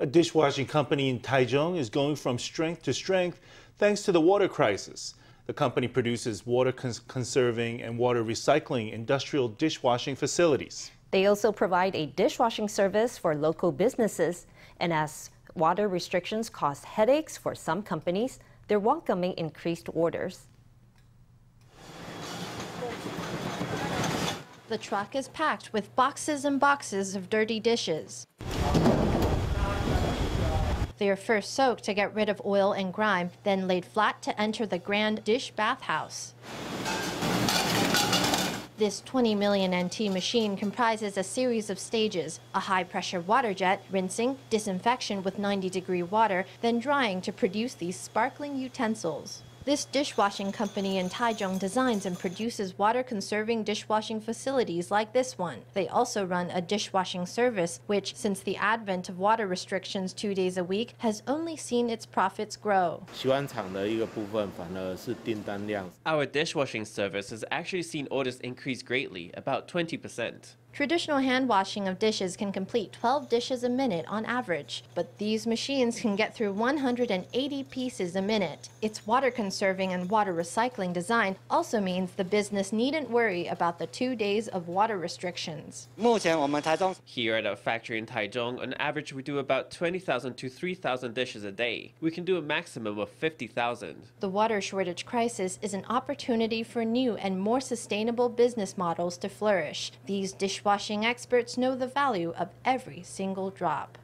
A dishwashing company in Taichung is going from strength to strength thanks to the water crisis. The company produces water cons conserving and water recycling industrial dishwashing facilities. They also provide a dishwashing service for local businesses. And as water restrictions cause headaches for some companies, they're welcoming increased orders. The truck is packed with boxes and boxes of dirty dishes. They are first soaked to get rid of oil and grime, then laid flat to enter the grand dish bathhouse. This 20 million NT machine comprises a series of stages, a high-pressure water jet, rinsing, disinfection with 90-degree water, then drying to produce these sparkling utensils. This dishwashing company in Taichung designs and produces water-conserving dishwashing facilities like this one. They also run a dishwashing service, which, since the advent of water restrictions two days a week, has only seen its profits grow. Our dishwashing service has actually seen orders increase greatly, about 20%. Traditional hand washing of dishes can complete 12 dishes a minute on average, but these machines can get through 180 pieces a minute. Its water conserving and water recycling design also means the business needn't worry about the two days of water restrictions. Here at our factory in Taichung, on average we do about 20,000 to 3,000 dishes a day. We can do a maximum of 50,000. The water shortage crisis is an opportunity for new and more sustainable business models to flourish. These dish dishwashing experts know the value of every single drop.